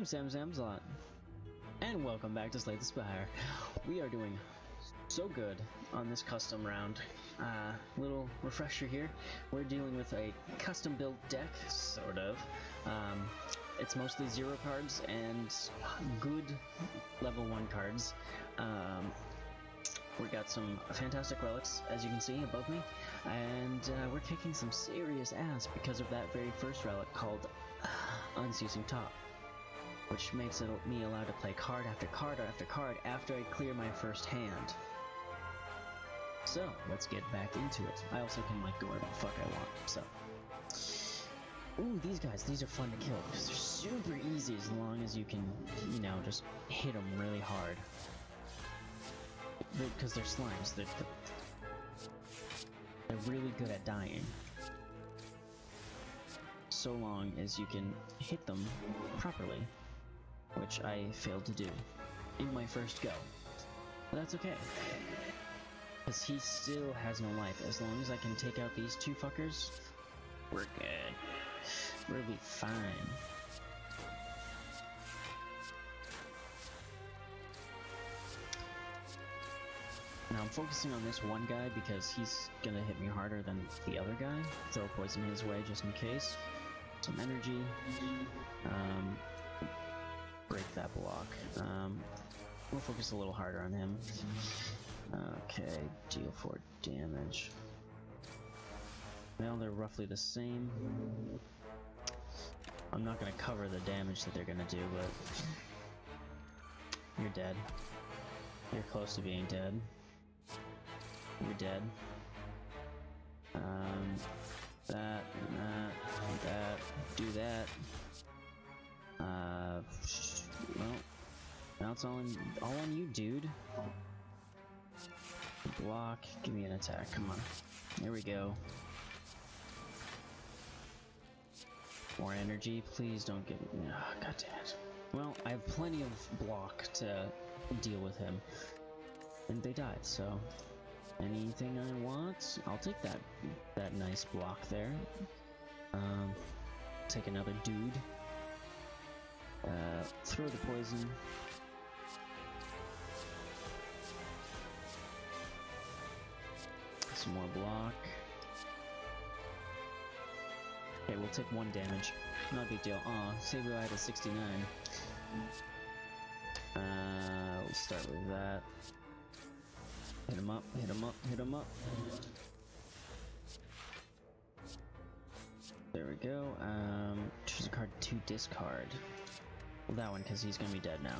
I'm Samsamsalot, and welcome back to Slay the Spire. We are doing so good on this custom round. Uh, little refresher here, we're dealing with a custom built deck, sort of. Um, it's mostly zero cards and good level 1 cards. Um, we got some fantastic relics, as you can see above me, and uh, we're kicking some serious ass because of that very first relic called uh, Unceasing Top, which makes it me allowed to play card after card after card after I clear my first hand. So, let's get back into it. I also can like go wherever the fuck I want, so. Ooh, these guys, these are fun to kill because they're super easy as long as you can, you know, just hit them really hard because they're slimes. They're, they're really good at dying. So long as you can hit them properly, which I failed to do in my first go. But that's okay. Because he still has no life. As long as I can take out these two fuckers, we're good. We'll be fine. Now I'm focusing on this one guy because he's gonna hit me harder than the other guy. Throw poison his way just in case. Some energy. Um, break that block. Um, we'll focus a little harder on him. Okay, deal 4 damage. Well, they're roughly the same. I'm not gonna cover the damage that they're gonna do, but... You're dead. You're close to being dead. You're dead. Um, that, that, that, do that. Uh, well, now it's all on, all on you, dude. Block, give me an attack, come on. There we go. More energy, please don't get, oh, god damn it. Well, I have plenty of block to deal with him. And they died, so anything I want, I'll take that that nice block there. Um, take another dude. Uh, throw the poison. Some more block. Okay, we'll take one damage. Not a big deal. Aw, Saber had a 69. Uh, we'll start with that. Hit him up, hit him up, hit him up. There we go. Um, choose a card to discard. Well, that one, because he's going to be dead now.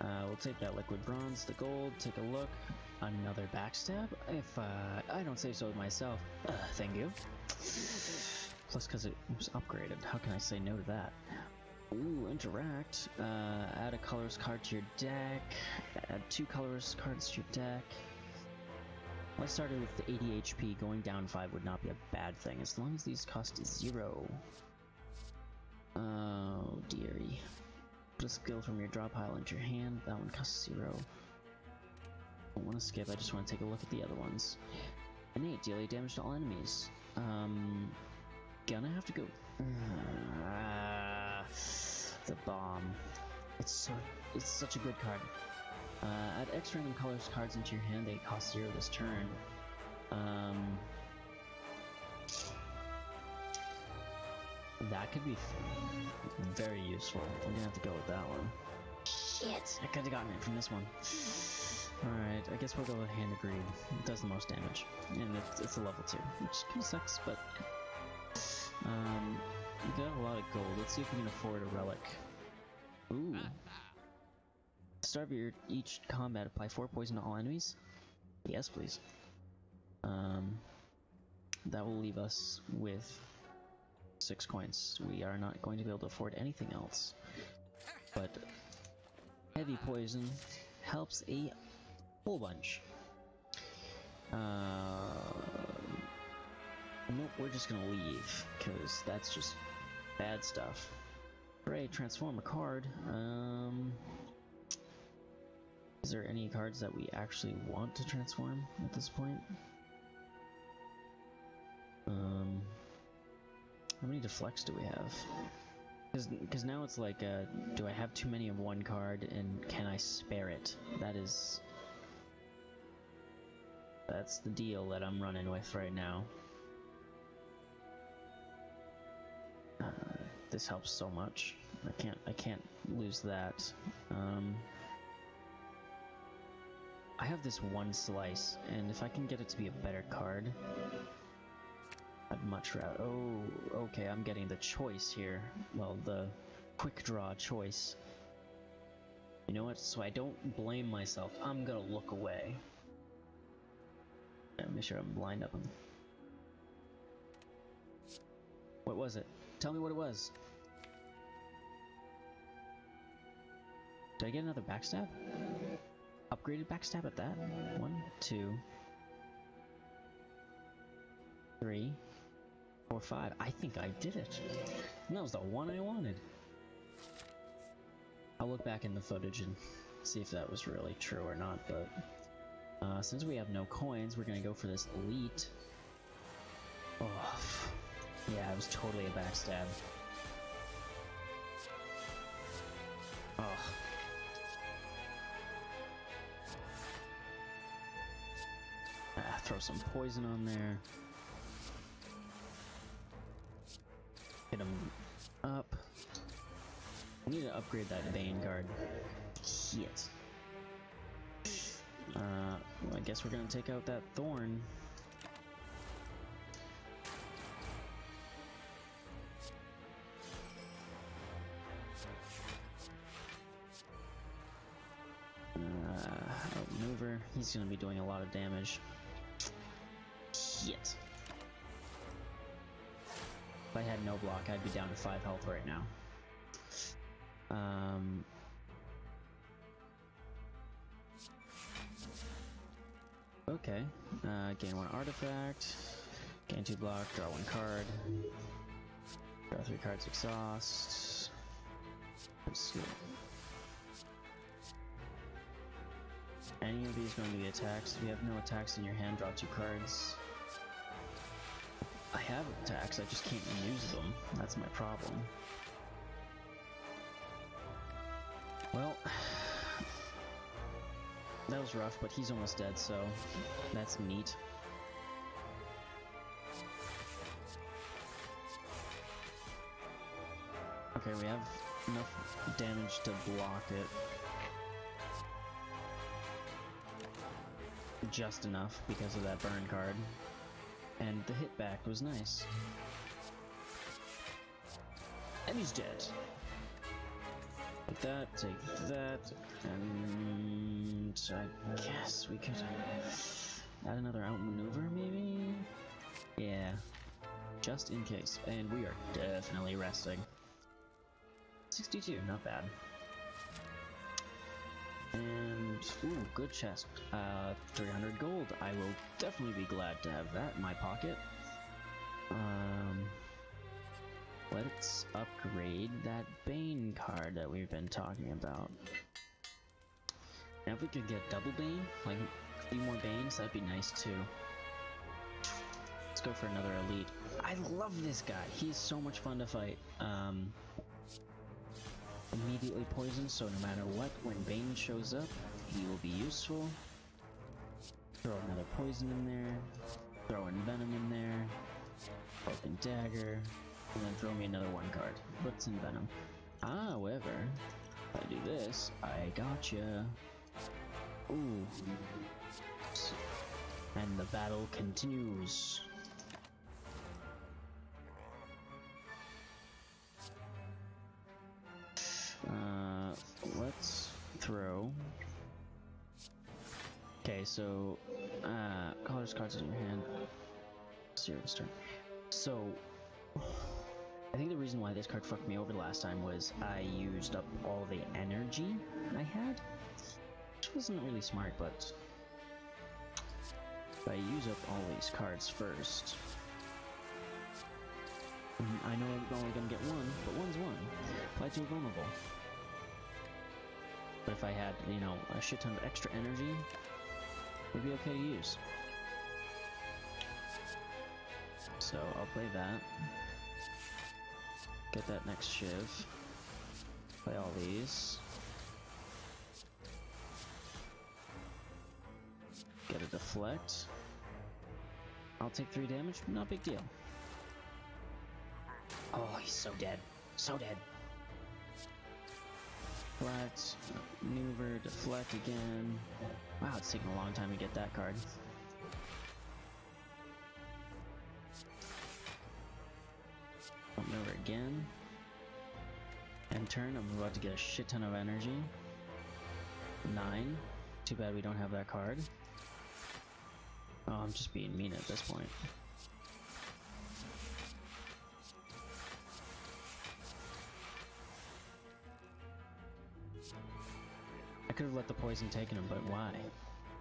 Uh, we'll take that liquid bronze, the gold, take a look. Another backstab? If uh, I don't say so myself. Uh, thank you. Plus, because it was upgraded. How can I say no to that? Ooh, interact. Uh, add a colorless card to your deck. Add two colorless cards to your deck. I started with the 80 HP. Going down 5 would not be a bad thing, as long as these cost 0. Oh, dearie. Put a skill from your draw pile into your hand. That one costs 0. Don't want to skip, I just want to take a look at the other ones. Deal 8 damage to all enemies. Um, gonna have to go... Uh, the bomb. It's so it's such a good card. Uh, add X random colorless cards into your hand. They cost zero this turn. Um, that could be very useful. We're gonna have to go with that one. Shit! I could have gotten it from this one. Alright, I guess we'll go with Hand of Greed. It does the most damage. And it's, it's a level 2, which kind of sucks, but... Um, we got a lot of gold. Let's see if we can afford a relic. Ooh. Start of your each combat, apply 4 poison to all enemies? Yes, please. Um, that will leave us with 6 coins. We are not going to be able to afford anything else. But heavy poison helps a whole bunch. Uh, nope, we're just gonna leave, because that's just bad stuff. Hooray, transform a card. Um, is there any cards that we actually want to transform at this point? Um, how many deflects do we have? Because now it's like, uh, do I have too many of one card, and can I spare it? That is... That's the deal that I'm running with right now. Uh, this helps so much. I can't, I can't lose that. Um, I have this one slice, and if I can get it to be a better card, I'd much rather. Oh, okay, I'm getting the choice here. Well, the quick draw choice. You know what? So I don't blame myself. I'm gonna look away. Yeah, make sure I'm blind up. What was it? Tell me what it was. Did I get another backstab? Upgraded backstab at that? One, two, three, four, five. I think I did it. And that was the one I wanted. I'll look back in the footage and see if that was really true or not, but uh, since we have no coins, we're gonna go for this elite. Oh, yeah, it was totally a backstab. Oh. Ah, throw some poison on there. Hit him up. I need to upgrade that card. Shit. Uh, well, I guess we're gonna take out that Thorn. Uh, outmaneuver. He's gonna be doing a lot of damage. Shit. If I had no block, I'd be down to 5 health right now. Um, okay. Uh, gain one artifact. Gain two block, draw one card. Draw three cards, exhaust. Any of these going to be attacks? If you have no attacks in your hand, draw two cards. I have attacks, I just can't use them. That's my problem. Well, that was rough, but he's almost dead, so that's neat. Okay, we have enough damage to block it. Just enough because of that burn card. And the hit back was nice. And he's dead. Take that, take that, and I guess we could add another outmaneuver, maybe? Yeah, just in case. And we are definitely resting. 62, not bad. And, ooh, good chest. Uh, 300 gold. I will definitely be glad to have that in my pocket. Um, let's upgrade that Bane card that we've been talking about. Now if we could get double Bane, like a few more Banes, that'd be nice too. Let's go for another Elite. I love this guy. He's so much fun to fight. Um, immediately poisoned, so no matter what, when Bane shows up, he will be useful. Throw another poison in there, throw in Venom in there, Broken Dagger, and then throw me another one card. What's in Venom? However, if I do this, I gotcha. Ooh. And the battle continues. So uh, colorless cards in your hand. Serious turn. So, I think the reason why this card fucked me over last time was I used up all the energy I had, which wasn't really smart, but if I use up all these cards first, I know I'm only gonna get one, but one's one. Why too vulnerable? But if I had, you know, a shit ton of extra energy, would be okay to use. So I'll play that. Get that next shiv. Play all these. Get a deflect. I'll take three damage, not big deal. Oh, he's so dead. So dead. Deflect, maneuver, deflect again. Wow, it's taking a long time to get that card. Maneuver again. End turn, I'm about to get a shit ton of energy. Nine. Too bad we don't have that card. Oh, I'm just being mean at this point. I could have let the poison taken him, but why?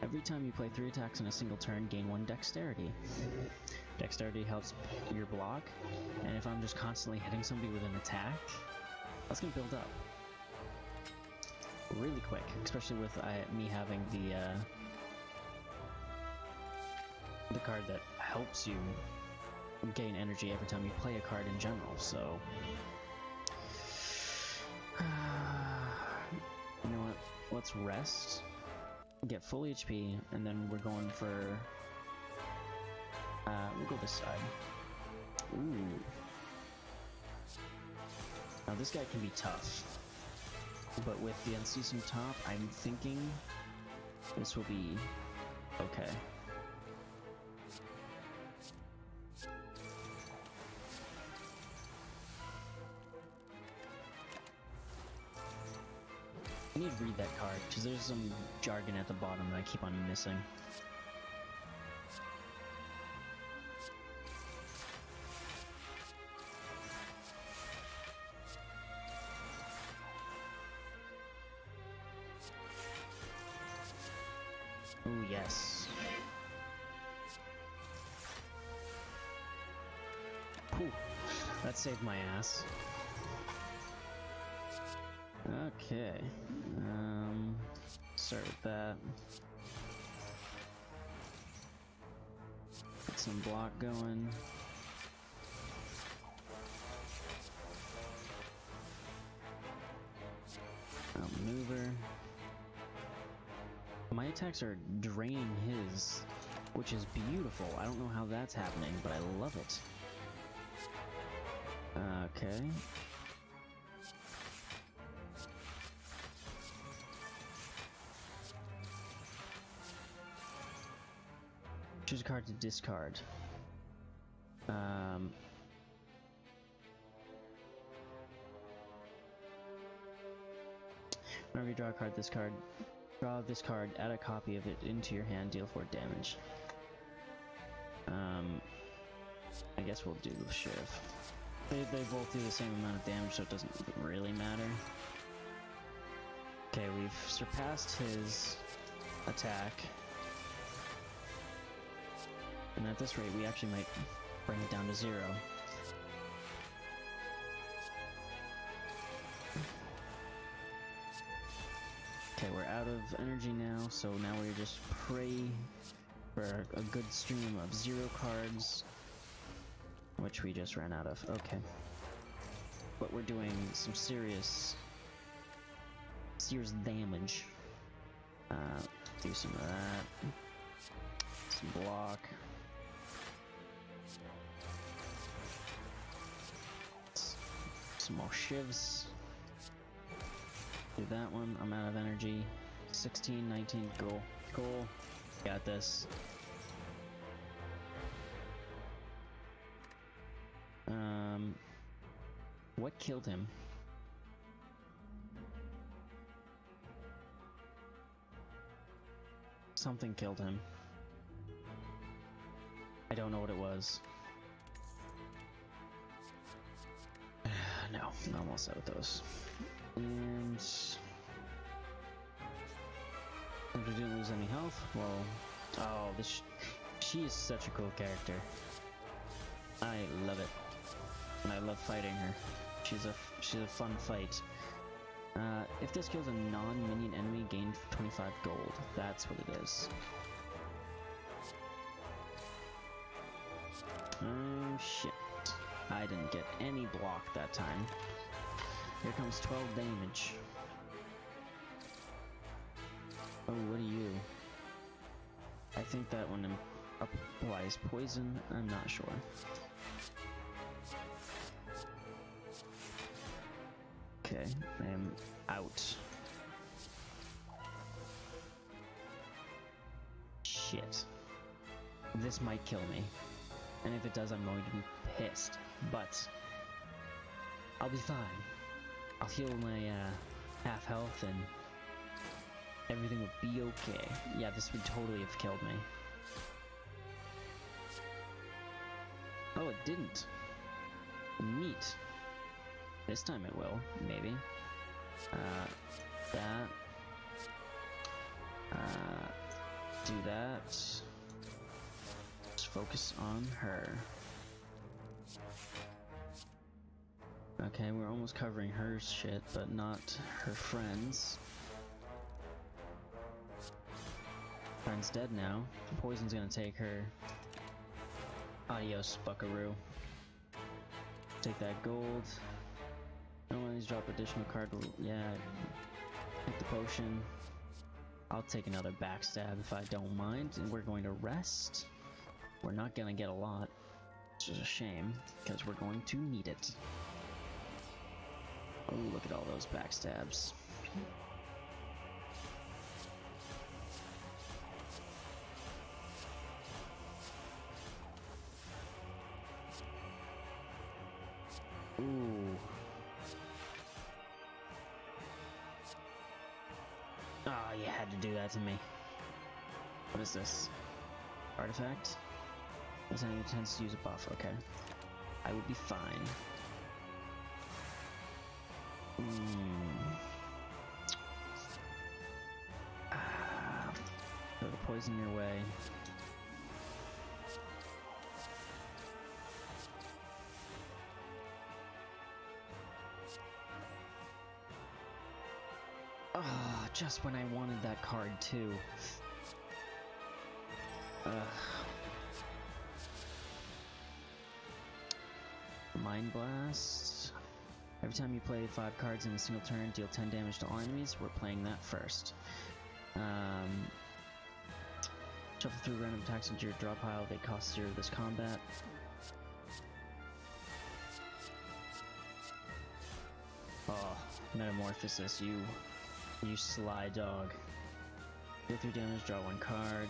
Every time you play three attacks in a single turn, gain one dexterity. Dexterity helps your block, and if I'm just constantly hitting somebody with an attack, that's gonna build up really quick, especially with uh, me having the uh, the card that helps you gain energy every time you play a card in general. So, Let's rest, get full HP, and then we're going for. Uh, we'll go this side. Ooh. Now this guy can be tough, but with the unceasing top, I'm thinking this will be okay. I need to read that card, because there's some jargon at the bottom that I keep on missing. Oh yes. Whew. That saved my ass. Okay. Um, start with that. Get some block going. Outmaneuver. My attacks are draining his, which is beautiful. I don't know how that's happening, but I love it. Okay. Card to discard. Um, whenever you draw a card, this card, draw this card, add a copy of it into your hand, deal 4 damage. Um, I guess we'll do the Shiv. They, they both do the same amount of damage, so it doesn't really matter. Okay, we've surpassed his attack. And at this rate, we actually might bring it down to zero. Okay, we're out of energy now, so now we just pray for a good stream of zero cards, which we just ran out of. Okay. But we're doing some serious, serious damage. Uh, do some of that. Some block. Some more shivs. Do that one. I'm out of energy. 16, 19, go. Cool. Got this. Um, what killed him? Something killed him. I don't know what it was. I'm almost out of those. And if we didn't lose any health, well, oh, this she is such a cool character. I love it, and I love fighting her. She's a she's a fun fight. Uh, if this kills a non-minion enemy, gain 25 gold. That's what it is. Oh shit. I didn't get any block that time. Here comes 12 damage. Oh, what are you? I think that one applies poison. I'm not sure. Okay, I am out. Shit. This might kill me. And if it does, I'm going to be pissed. But, I'll be fine. I'll heal my uh, half health and everything will be okay. Yeah, this would totally have killed me. Oh, it didn't. Neat. This time it will, maybe. Uh, that. Uh, do that. Just focus on her. Okay, we're almost covering her shit, but not her friends. Friend's dead now. Poison's gonna take her. Adios, buckaroo. Take that gold. No one's drop additional card. Yeah. Take the potion. I'll take another backstab if I don't mind. And we're going to rest. We're not gonna get a lot. Which is a shame, because we're going to need it. Oh, look at all those backstabs. Ooh. Ah, oh, you had to do that to me. What is this? Artifact? Enemy tends to use a buff, okay. I would be fine. Hmm. Ah, poison your way. Oh, just when I wanted that card too. Ugh. Mind Blast. Every time you play 5 cards in a single turn, deal 10 damage to all enemies. We're playing that first. Um, shuffle through random attacks into your draw pile. They cost 0 this combat. Oh, Metamorphosis, you you sly dog. Deal 3 damage, draw 1 card.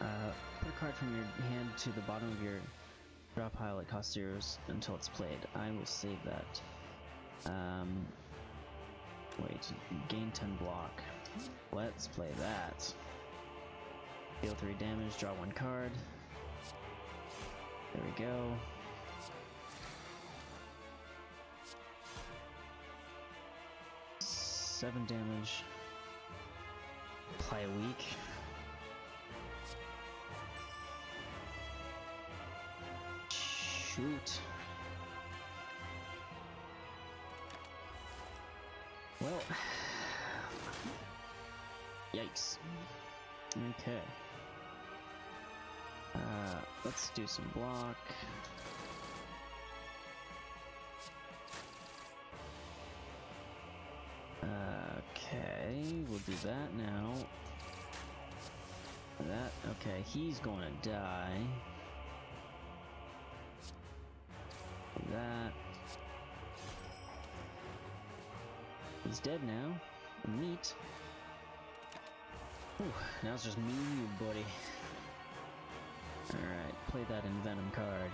Uh, put a card from your hand to the bottom of your draw pile. It costs zeros until it's played. I will save that. Um, wait, gain 10 block. Let's play that. Deal 3 damage, draw 1 card. There we go. Seven damage. Apply a weak. Shoot. Well. Yikes. Okay. Uh, let's do some block. Okay, we'll do that now. That, okay, he's gonna die. He's dead now. Neat. Whew, now it's just me and you, buddy. Alright, play that Envenom card.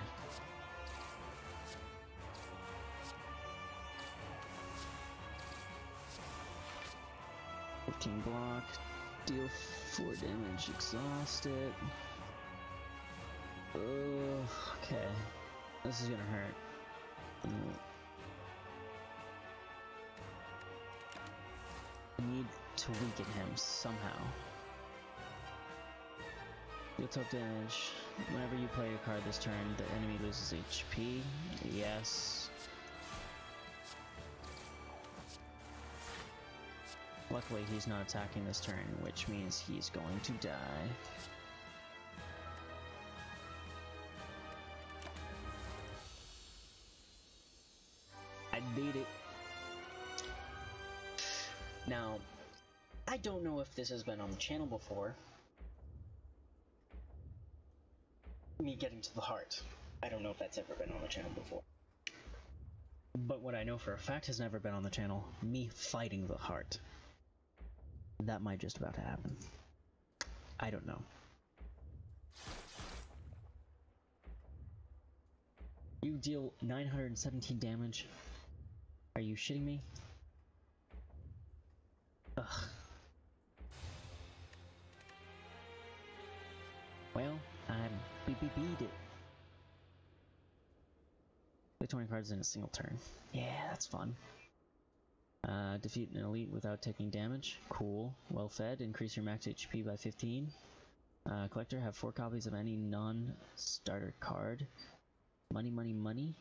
Fifteen block, deal four damage, exhaust it. Ugh, okay. This is gonna hurt. Need to weaken him somehow. Tough damage. Whenever you play a card this turn, the enemy loses HP. Yes. Luckily, he's not attacking this turn, which means he's going to die. This has been on the channel before. Me getting to the heart. I don't know if that's ever been on the channel before. But what I know for a fact has never been on the channel, me fighting the heart. That might just about to happen. I don't know. You deal 917 damage. Are you shitting me? Ugh. Well, I beat beat beat it. Play 20 cards in a single turn. Yeah, that's fun. Uh, defeat an elite without taking damage. Cool. Well fed. Increase your max HP by 15. Uh, collector, have four copies of any non-starter card. Money, money, money.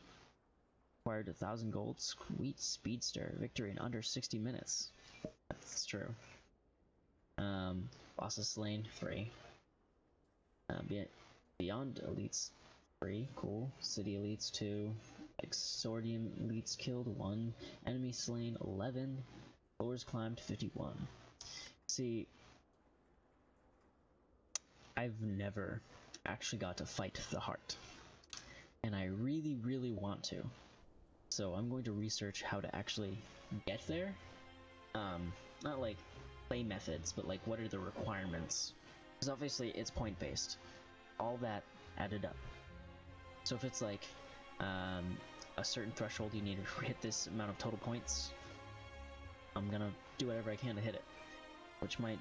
Acquired a thousand gold. Sweet speedster. Victory in under 60 minutes. That's true. Um, bosses slain. Free. Uh, be beyond elites. 3, Cool. City elites 2. Exordium elites killed 1, enemy slain 11, floors climbed 51. See, I've never actually got to fight the heart, and I really, really want to. So I'm going to research how to actually get there. Um, not like play methods, but like what are the requirements? Because obviously it's point based. All that added up. So if it's like um, a certain threshold you need to hit this amount of total points, I'm gonna do whatever I can to hit it. Which might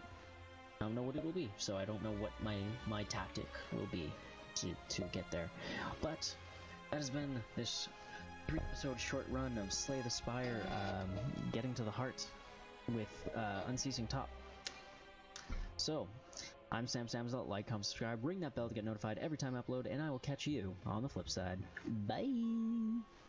I don't know what it will be, so I don't know what my my tactic will be to to get there. But that has been this three episode short run of Slay the Spire, um, getting to the heart with uh, Unceasing Top. So, I'm Samsamsalot. Like, comment, subscribe, ring that bell to get notified every time I upload, and I will catch you on the flip side. Bye!